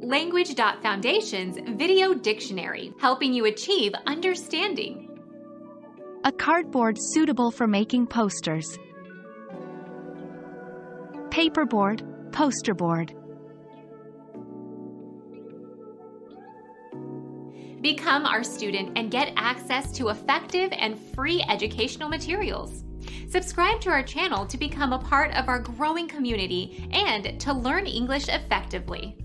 Language.Foundation's Video Dictionary, helping you achieve understanding. A cardboard suitable for making posters. Paperboard, poster board. Become our student and get access to effective and free educational materials. Subscribe to our channel to become a part of our growing community and to learn English effectively.